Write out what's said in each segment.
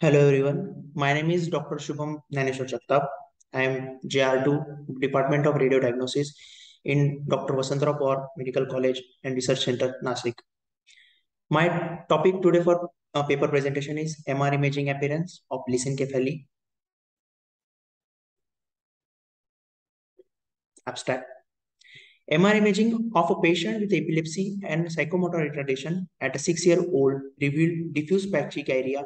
Hello everyone, my name is Dr. Shubham Naneshwar Jagtap. I am JR2 Department of Radio Diagnosis in Dr. Vasantrao Pawar Medical College and Research Center, Nasik. My topic today for a paper presentation is MR imaging appearance of lissencephaly. Abstract. MR imaging of a patient with epilepsy and psychomotor retardation at a six-year-old revealed diffuse pachygyria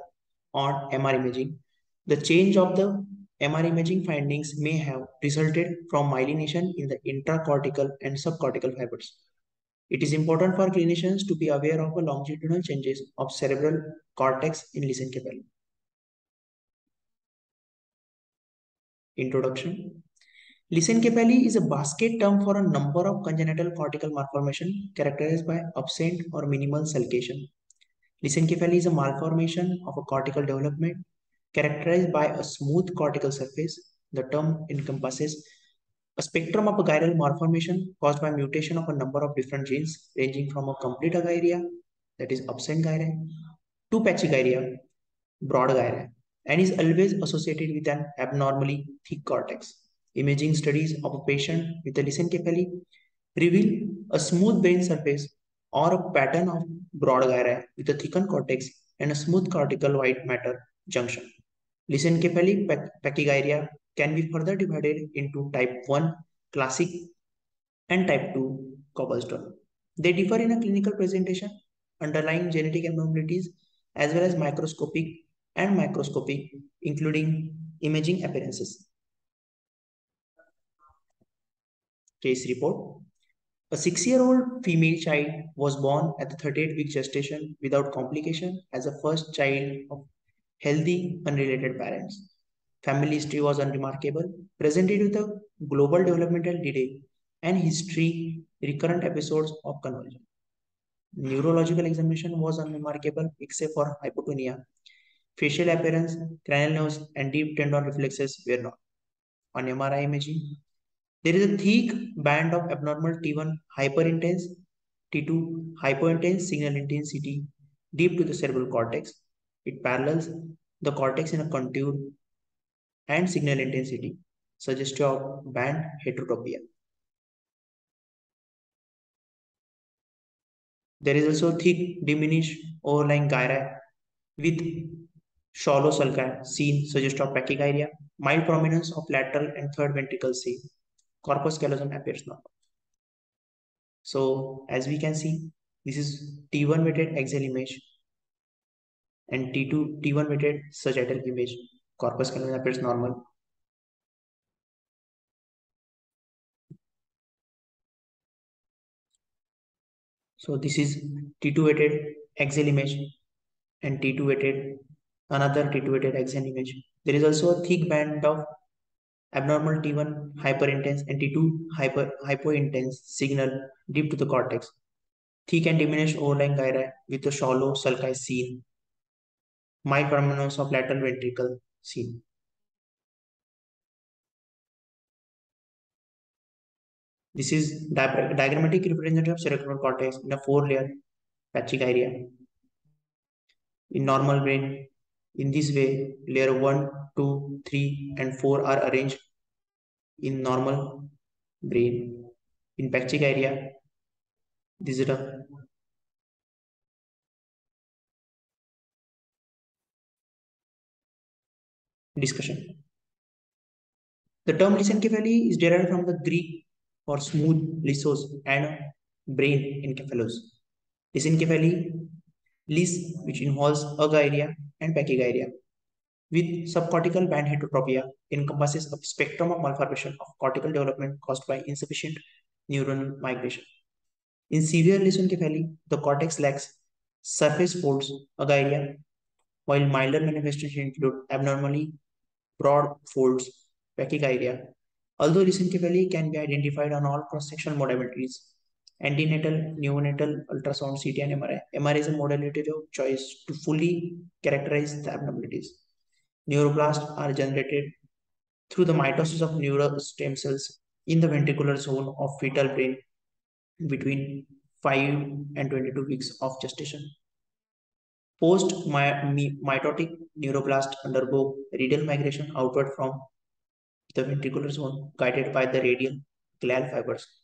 on MR imaging. The change of the MR imaging findings may have resulted from myelination in the intracortical and subcortical fibers. It is important for clinicians to be aware of the longitudinal changes of cerebral cortex in lissencephaly. Introduction Lissencephaly is a basket term for a number of congenital cortical malformation characterized by absent or minimal sulcation. Lissencephaly is a malformation of a cortical development characterized by a smooth cortical surface. The term encompasses a spectrum of a gyral malformation caused by mutation of a number of different genes ranging from a complete agyria, that is absent gyri, to patchy pachygyria, broad gyri, and is always associated with an abnormally thick cortex. Imaging studies of a patient with a lissencephaly reveal a smooth brain surface or a pattern of broad gyri with a thickened cortex and a smooth cortical white matter junction. Listen Lissencephaly pachygyria can be further divided into type 1 classic and type 2 cobblestone. They differ in a clinical presentation, underlying genetic abnormalities, as well as microscopic and microscopic, including imaging appearances. Case report a six-year-old female child was born at the 38-week gestation without complication as a first child of healthy, unrelated parents. Family history was unremarkable, presented with a global developmental delay and history recurrent episodes of convulsion. Neurological examination was unremarkable except for hypotonia. Facial appearance, cranial nerves, and deep tendon reflexes were not. On MRI imaging, there is a thick band of abnormal T1 hyperintense, T2 hyperintense signal intensity deep to the cerebral cortex. It parallels the cortex in a contour and signal intensity, suggestive of band heterotopia. There is also thick diminished overlying gyri with shallow sulci seen, suggestive of pachygyria, mild prominence of lateral and third ventricle seen corpus callosum appears normal. So as we can see, this is T1 weighted axial image and T2 T1 weighted sagittal image. Corpus callosum appears normal. So this is T2 weighted axial image and T2 weighted another T2 weighted axial image. There is also a thick band of abnormal T1 hyperintense and T2 hyper, hypointense signal deep to the cortex. Thick and diminished overlying gyri with a shallow sulci seen. Mild prominence of lateral ventricle seen. This is di diagrammatic representation of cerebral cortex in a four-layer patchy area. In normal brain, in this way, layer 1, 2, 3 and 4 are arranged in normal brain. In pachygyria, this is a discussion. The term lissencephaly is derived from the Greek for smooth lissos and brain encephalos. Lissencephaly, lis, which involves agyria and pachygyria. With subcortical band heterotopia encompasses a spectrum of malformation of cortical development caused by insufficient neuronal migration. In severe lissencephaly, the cortex lacks surface folds, agyria, while milder manifestations include abnormally broad folds, pachygyria. Although lissencephaly can be identified on all cross-sectional modalities, antenatal, neonatal, ultrasound, CT, and MRI. MRI is a modality of choice to fully characterize the abnormalities. Neuroblasts are generated through the mitosis of neural stem cells in the ventricular zone of fetal brain between 5 and 22 weeks of gestation. Post-mitotic neuroblast undergo radial migration outward from the ventricular zone guided by the radial glial fibers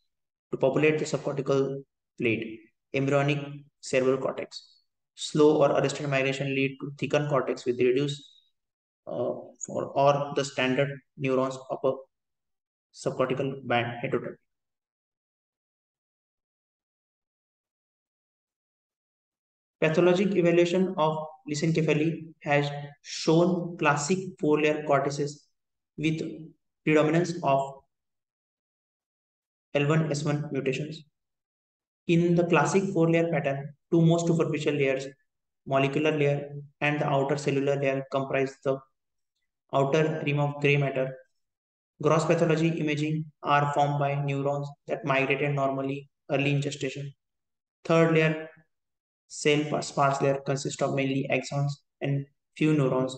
to populate the subcortical plate, embryonic cerebral cortex. Slow or arrested migration lead to thickened cortex with reduced uh, for or the standard neurons upper subcortical band heterotopy. Pathologic evaluation of lissencephaly has shown classic four-layer cortices with predominance of LIS1 mutations. In the classic four-layer pattern, two most superficial layers, molecular layer and the outer cellular layer comprise the outer rim of gray matter. Gross pathology imaging are formed by neurons that migrated normally early in gestation. Third layer cell sparse layer consists of mainly axons and few neurons.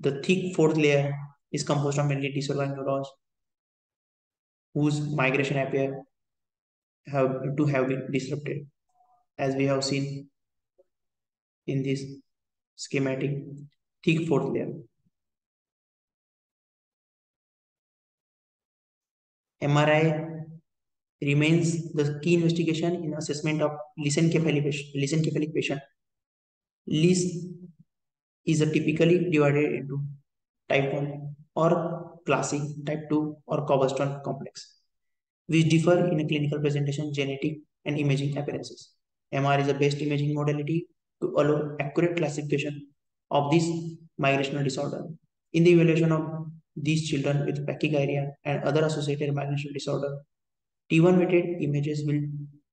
The thick fourth layer is composed of mainly disorganized neurons whose migration appear have to have been disrupted as we have seen in this schematic thick fourth layer. MRI remains the key investigation in assessment of lissencephaly patient. patient. Lis is typically divided into type 1 or classic type 2 or cobblestone complex, which differ in a clinical presentation, genetic and imaging appearances. MR is the best imaging modality to allow accurate classification of this migrational disorder. In the evaluation of these children with pachygyria and other associated migrational disorder, T1 weighted images will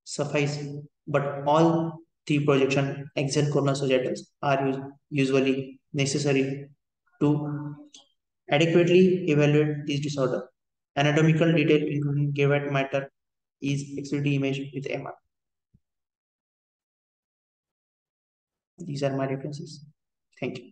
suffice, but all three projection axial coronal sagittals are usually necessary to adequately evaluate this disorder. Anatomical detail including gavite matter is explicitly imaged with MR. These are my references. Thank you.